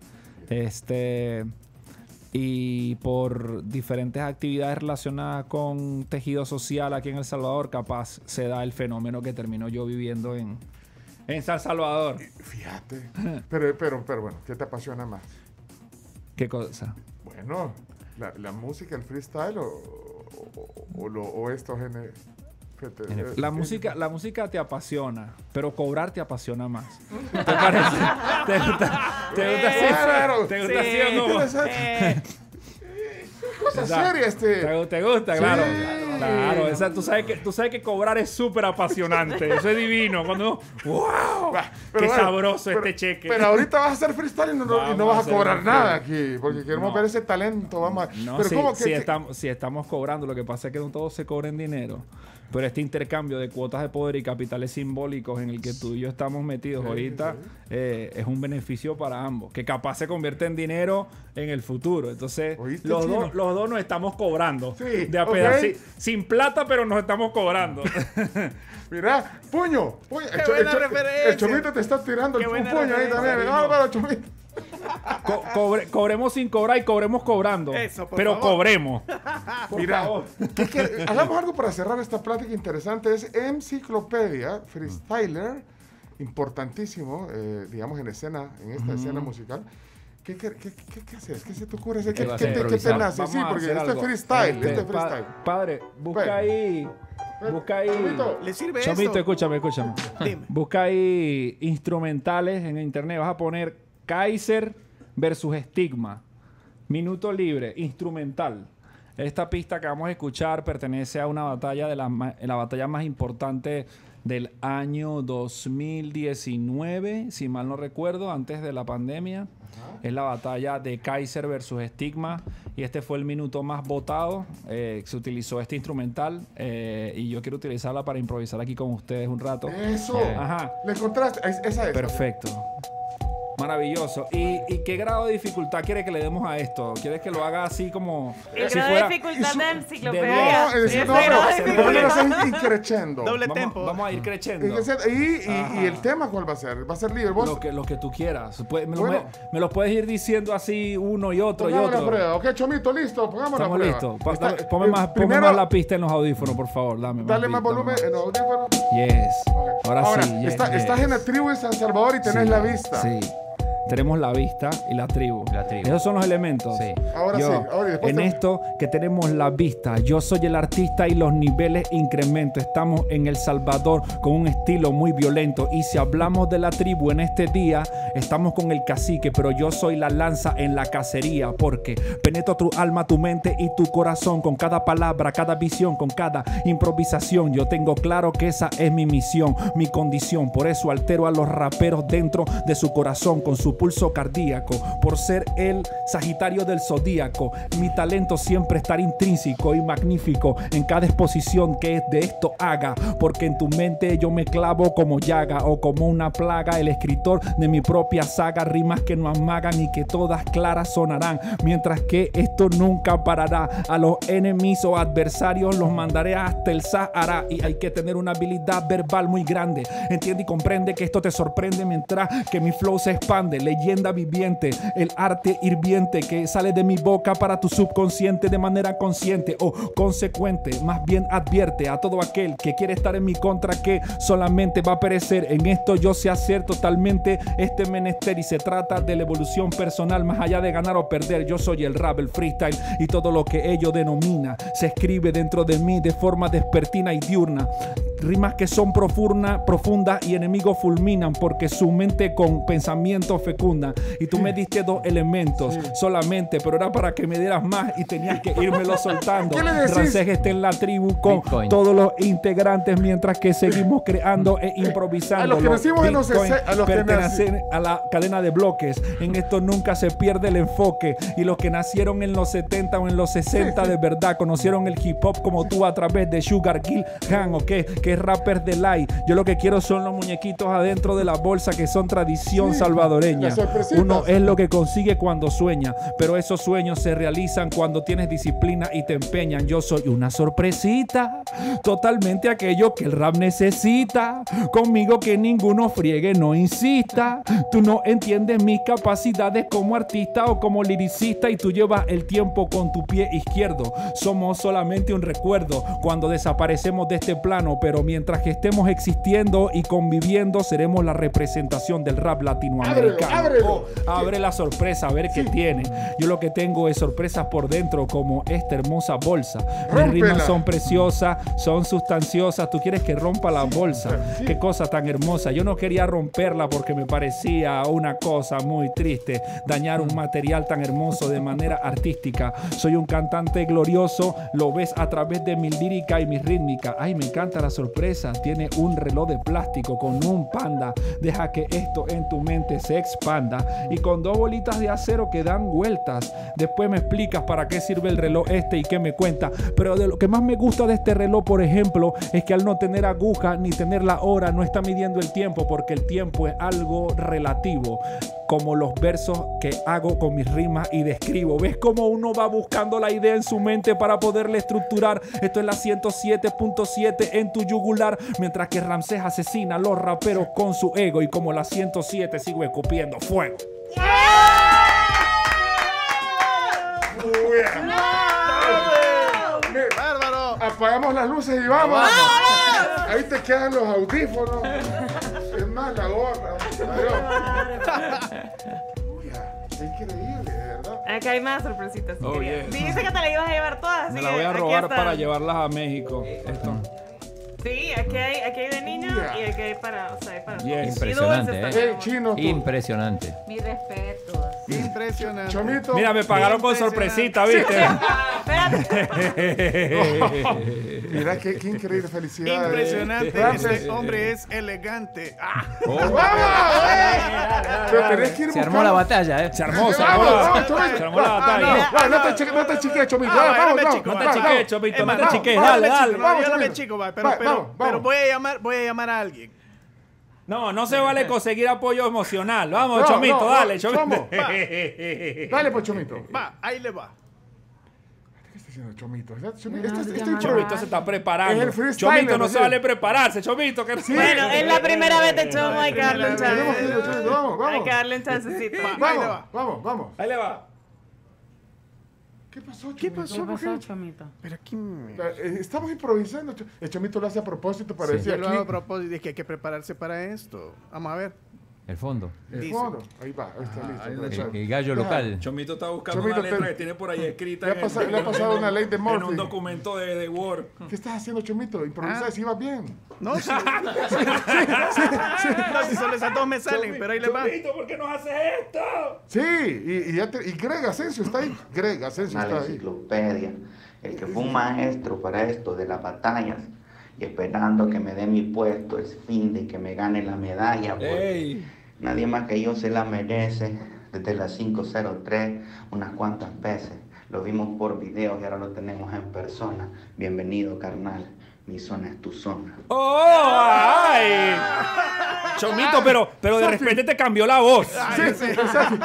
C: Este y por diferentes actividades relacionadas con tejido social aquí en El Salvador, capaz se da el fenómeno que terminó yo viviendo en, en San Salvador.
B: Fíjate. Pero, pero, pero bueno, ¿qué te apasiona más?
C: ¿Qué cosa?
B: Bueno, la, la música, el freestyle o, o, o lo- o estos NFT.
C: La música, la música te apasiona, pero cobrar te apasiona más. ¿Te parece? ¿Te gusta, te gusta así?
B: Claro.
C: ¿Te gusta así o no?
B: Interesante. Cosa
C: O sea,
B: seria este.
C: ¿Te, te gusta?
B: Sí.
C: Claro. Claro. esa- tú, sabes que, tú sabes que cobrar es súper apasionante. Eso es divino. Cuando uno, ¡Wow! ¡Qué
B: bueno,
C: sabroso
B: pero-
C: este cheque!
B: Pero ahorita vas a hacer freestyle y no, y no
C: Vamos
B: vas
C: a
B: cobrar nada
C: freestyle.
B: aquí. Porque queremos
C: No.
B: ver ese talento. Vamos a...
C: No,
B: pero
C: sí,
B: ¿cómo que- que-
C: estamos, sí estamos cobrando. Lo que pasa es que no todo se cobra en dinero. Pero este intercambio de cuotas de poder y capitales simbólicos en el que tú y yo estamos metidos
B: Sí,
C: ahorita
B: sí.
C: eh, es un beneficio para ambos. Que capaz se convierte en dinero en el futuro. Entonces,
B: ¿Oíste,
C: los
B: chino?
C: dos, los dos nos estamos cobrando.
B: Sí,
C: de a
B: ok.
C: pedaci- Sin plata, pero nos estamos cobrando.
B: Mira, puño. puño. El,
F: Qué
B: el
F: buena
B: cho-
F: referencia.
B: el chomito te está tirando el un puño ahí también. Álvaro, chomito.
C: Co- cobre- cobremos sin cobrar y cobremos cobrando.
F: Eso, por
C: pero
F: favor.
C: cobremos. Por
B: Mira,
C: favor.
B: ¿qué quer- hagamos algo para cerrar esta plática interesante. Es Enciclopedia, freestyler, importantísimo, eh, digamos, en escena, en esta escena musical. ¿Qué, qué, qué, qué- qué haces? ¿Qué se te ocurre hacer? ¿Qué,
D: ¿Qué vas
B: qué
D: a
B: te, qué te
D: improvisar?
B: nace?
C: Vamos
B: Sí, porque
C: hacer
B: este es freestyle,
C: Este,
B: este es
C: pa-
B: freestyle.
C: padre, busca
B: Ven.
C: ahí. Busca ahí.
B: Chomito,
F: ¿Le sirve
C: Chomito,
F: eso?
C: escúchame, escúchame.
F: Dime.
C: Busca ahí instrumentales en internet. Vas a poner Kaiser versus Stigma. Minuto libre, instrumental. Esta pista que vamos a escuchar pertenece a una batalla de la, ma- la batalla más importante del año 2019, si mal no recuerdo, antes de la pandemia. Es la batalla de Kaiser versus Stigma. Y este fue el minuto más votado. Eh, se utilizó este instrumental. eh, y yo quiero utilizarla para improvisar aquí con ustedes un rato.
B: Eso.
C: Ajá.
B: ¿Le encontraste? Es- Esa es.
C: Perfecto. Maravilloso. ¿Y, y qué grado de dificultad quiere que le demos a esto? ¿Quieres que lo haga así como
A: El
C: si
A: grado
C: fuera-
A: de dificultad de
C: de
A: enciclopedia.
B: No, es no,
A: grado de
B: pero ¿por qué no
A: dificultad.
B: haces increchendo?
F: Doble
C: Vamos,
F: tempo.
C: vamos a ir creciendo.
B: Y, y, y- el tema cuál va a ser? ¿Va a ser libre? ¿Vos?
C: Lo que, lo que tú quieras. Puede- me,
B: Bueno.
C: me- me lo puedes ir diciendo así uno y otro y otro.
B: la prueba. Ok, Chomito, listo. Pongamos la
C: Estamos
B: prueba.
C: listos.
B: Está-
C: ponme
B: eh,
C: más, ponme
B: primero,
C: más la pista en los audífonos, por favor. Dame más
B: Dale más volumen en los audífonos.
C: Yes. Ahora,
B: Ahora,
C: sí. yes,
B: está-
C: yes.
B: estás en la tribu de San Salvador y tenés
C: Sí,
B: la vista.
C: Sí. Tenemos la vista y la tribu.
D: La tribu.
C: Esos son los elementos.
D: Sí.
B: Ahora
C: Yo,
B: sí, ahora
C: en
B: te-
C: esto que tenemos la vista, yo soy el artista y los niveles incremento. Estamos en El Salvador con un estilo muy violento. Y si hablamos de la tribu en este día, estamos con el cacique, pero yo soy la lanza en la cacería. Porque penetro tu alma, tu mente y tu corazón con cada palabra, cada visión, con cada improvisación. Yo tengo claro que esa es mi misión, mi condición. Por eso altero a los raperos dentro de su corazón con su pulso cardíaco. Por ser el Sagitario del zodíaco, mi talento siempre estar intrínseco y magnífico en cada exposición que de esto haga. Porque en tu mente yo me clavo como llaga o como una plaga. El escritor de mi propia saga, rimas que no amagan y que todas claras sonarán. Mientras que esto nunca parará. A los enemigos o adversarios los mandaré hasta el Sahara. Y hay que tener una habilidad verbal muy grande. Entiende y comprende que esto te sorprende mientras que mi flow se expande. Leyenda viviente, el arte hirviente que sale de mi boca para tu subconsciente de manera consciente o consecuente. Más bien advierte a todo aquel que quiere estar en mi contra que solamente va a perecer. En esto yo sé hacer totalmente este menester y se trata de la evolución personal más allá de ganar o perder. Yo soy el rap, el freestyle y todo lo que ello denomina se escribe dentro de mí de forma despertina y diurna. Rimas que son profunda, profundas y enemigos fulminan porque su mente con pensamiento fecunda. Y tú me diste dos elementos solamente, pero era para que me dieras más y tenías que irmelo soltando.
B: ¿Qué le decís?
C: Rancés está en la tribu con
D: Bitcoin.
C: todos los integrantes mientras que seguimos creando e improvisando.
B: A los que nacimos en los a los que
C: pertenecen a la cadena de bloques. En esto nunca se pierde el enfoque. Y los que nacieron en los 70 o en los 60 de verdad conocieron el hip hop como tú a través de Sugar Kill Han, ¿ok? Que es rappers de light. Yo lo que quiero son los muñequitos adentro de la bolsa que son tradición
B: Sí,
C: salvadoreña. Uno es lo que consigue cuando sueña, pero esos sueños se realizan cuando tienes disciplina y te empeñan. Yo soy una sorpresita, totalmente aquello que el rap necesita. Conmigo que ninguno friegue, no insista. Tú no entiendes mis capacidades como artista o como liricista y tú llevas el tiempo con tu pie izquierdo. Somos solamente un recuerdo cuando desaparecemos de este plano, pero mientras que estemos existiendo y conviviendo, seremos la representación del rap latinoamericano.
B: Ábrelo, ábrelo.
C: Oh, abre la sorpresa, a ver qué tiene. Yo lo que tengo es sorpresas por dentro, como esta hermosa bolsa. Mis rimas son preciosas, son sustanciosas. Tú quieres que rompa la bolsa. Qué cosa tan hermosa. Yo no quería romperla porque me parecía una cosa muy triste. Dañar un material tan hermoso de manera artística. Soy un cantante glorioso, lo ves a través de mi lírica y mi rítmica. Ay, me encanta la sorpresa. Tiene un reloj de plástico con un panda. Deja que esto en tu mente se expanda. Y con dos bolitas de acero que dan vueltas. Después me explicas para qué sirve el reloj este y qué me cuenta. Pero de lo que más me gusta de este reloj, por ejemplo, es que al no tener aguja ni tener la hora, no está midiendo el tiempo porque el tiempo es algo relativo. Como los versos que hago con mis rimas y describo. ¿Ves cómo uno va buscando la idea en su mente para poderle estructurar? Esto es la 107.7 en tu yugular. Mientras que Ramsés asesina a los raperos con su ego. Y como la 107 sigo escupiendo fuego.
F: ¡Bárbaro!
B: Apagamos las luces y vamos. Ahí te quedan los audífonos. Es más, la gorra. Uy, Es increíble, de verdad.
A: Acá hay más sorpresitas. si
C: Oh.
A: Dijiste que te la ibas a llevar todas.
C: Me la voy a robar para llevarlas a México. Esto.
A: Sí, aquí hay, aquí hay de niño
B: Yeah.
A: y aquí hay para, o sea, hay para
D: Impresionante, ¿eh?
B: Hey, chino.
D: Impresionante.
H: Mi respeto.
F: Impresionante.
B: Chomito.
C: Mira, me pagaron con sorpresita, ¿viste?
A: Espérate.
B: Mira, qué, qué increíble felicidad.
F: Impresionante. Este hombre es elegante. ¡Ah!
B: ¡Vamos! Pero tenés que ir
D: Se armó la batalla, ¿eh?
C: Se armó, se armó se armó la batalla.
B: No te chiques, no te chiques, Chomito.
F: Ah,
C: No te
B: vamos,
C: chiques,
B: vamos.
C: Chomito, no te chiques.
F: vamos,
C: Dale, dale.
F: yo no chico, pero, voy a llamar, voy a llamar a alguien.
C: No, no se vale conseguir apoyo emocional. Vamos,
B: No,
C: Chomito,
B: no,
C: dale,
B: no,
C: Chomito.
B: vamos, Dale, pues, Chomito.
F: Va, ahí le va.
H: No,
B: Este-
H: se
B: este
C: Chomito se está preparando.
B: Es
C: Chomito no se
B: ¿sí?
C: vale prepararse, Chomito. Que
A: Bueno, es la primera vez de Chomo, hay que darle un chance.
B: Chomito, Vamos,
A: Hay
B: vamos.
A: que darle un chancecito.
F: Va, ahí le
B: Vamos,
F: va.
B: vamos, vamos.
C: Ahí le va.
B: ¿Qué pasó, Chomito?
F: ¿Qué pasó?
H: ¿Qué
F: ¿Por
H: pasó,
F: qué?
H: Chomito?
F: Pero aquí me...
B: Eh, Estamos improvisando. El Chomito lo hace a propósito para
D: Sí.
B: decir
F: Yo lo hago a
B: aquí.
F: propósito de que hay que prepararse para esto. Vamos a ver.
D: El fondo.
B: El
F: Dice.
B: fondo. Ahí va, ahí está listo.
C: ahí
B: Perfecto.
D: El, el gallo local.
C: Chomito está buscando
B: Chomito,
C: una letra
B: te-
C: que tiene por ahí escrita.
B: le ha
C: en-
B: pasado- le ha pasado una ley de
C: En
B: Murphy.
C: un documento de, de Word.
B: ¿Qué estás haciendo, Chomito? Improvisa,
F: Ah.
B: si vas bien.
F: No, sí. No, si solo esas dos me salen, pero ahí le va.
C: Chomito, ¿por qué nos haces esto?
B: Sí, y, y, ya te- y Greg Asensio está ahí. Greg Asensio está ahí.
I: enciclopedia, el que fue un maestro para esto de las batallas y esperando que me dé mi puesto es fin de que me gane la medalla. porque
C: Ey.
I: Nadie más que yo se la merece desde las 503 unas cuantas veces. Lo vimos por video y ahora lo tenemos en persona. Bienvenido, carnal. Mi zona es tu zona.
C: ¡Oh! ¡Ay! Chomito, pero, pero de repente te cambió la voz.
B: Sí, sí, exacto.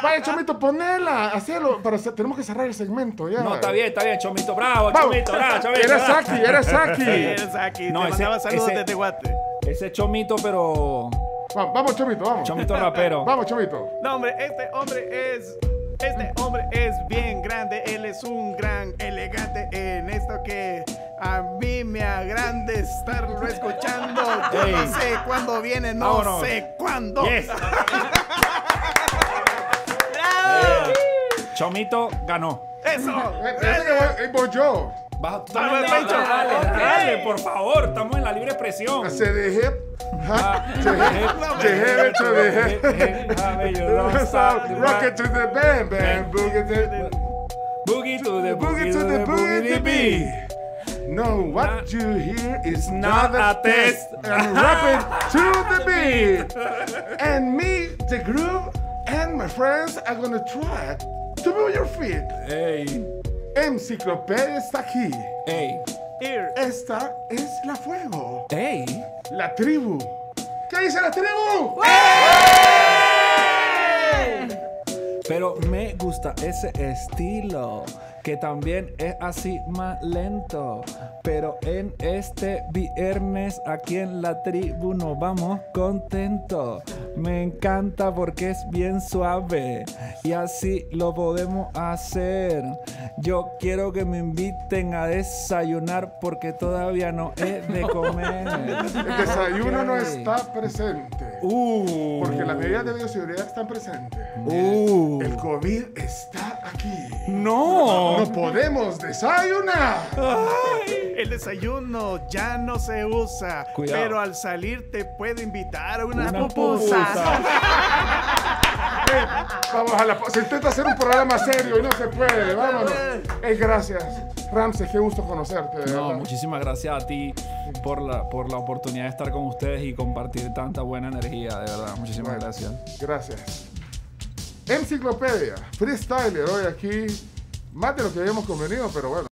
B: Vaya, Chomito, ponela, hacelo. Hacer- tenemos que cerrar el segmento ya.
C: No, está bien, está bien, Chomito. Bravo,
B: Vamos.
C: Chomito, bravo, Chomito.
B: Eres. Saki, eres Saki.
F: Eres aquí.
C: No,
F: te
C: ese-
F: mandaba saludos
C: ese-
F: desde Guate.
C: Ese Chomito, pero.
B: Vamos, vamos, Chomito, vamos.
C: Chomito rapero.
B: Vamos, Chomito.
F: No, hombre, este hombre es. Este hombre es bien grande, él es un gran elegante en esto que a mí me agrande estarlo escuchando. Yo
C: Ey.
F: no sé cuándo viene, no
C: Vámonos.
F: sé cuándo.
C: Yes. Chomito ganó.
F: Eso.
B: Eh, eh, que voy- eh, voy yo.
C: Baja, tú
F: Dale,
C: dale, dale, por favor, estamos en la libre expresión.
B: Se de hip.
C: Ah,
B: huh? To hip. To hip, to the hip. Rocket to the bam bam. Boogie to the
C: Boogie to the
B: boogie to the boogie to beat. No, what you hear is not a test. And rap it to the beat. And me, the groove, and my friends are gonna try to move your feet.
C: Ey,
B: Enciclopedia está aquí.
C: ey,
F: Here.
B: Esta es la fuego.
C: ey.
B: La tribu. ¿Qué dice la tribu?
C: Pero me gusta ese estilo, que también es así más lento. Pero en este viernes aquí en la tribu nos vamos contentos. Me encanta porque es bien suave y así lo podemos hacer. Yo quiero que me inviten a desayunar porque todavía no he de comer.
B: El desayuno no está presente.
C: Uh,
B: Porque las medidas de bioseguridad están presentes.
C: uh,
B: El COVID está aquí.
C: no.
B: No podemos desayunar.
F: El desayuno ya no se usa,
C: Cuidado.
F: pero al salir te puedo invitar a
C: Una
F: pupusas.
C: pupusa.
B: Eh, Vamos a la. Se intenta hacer un programa serio y no se puede. Vámonos. Eh, gracias. Ramses, qué gusto conocerte. de
C: No, muchísimas gracias a ti por la, por la oportunidad de estar con ustedes y compartir tanta buena energía, de verdad. Muchísimas
B: Bueno,
C: gracias.
B: Gracias. Enciclopedia, freestyler hoy aquí. Más de lo que habíamos convenido, pero bueno.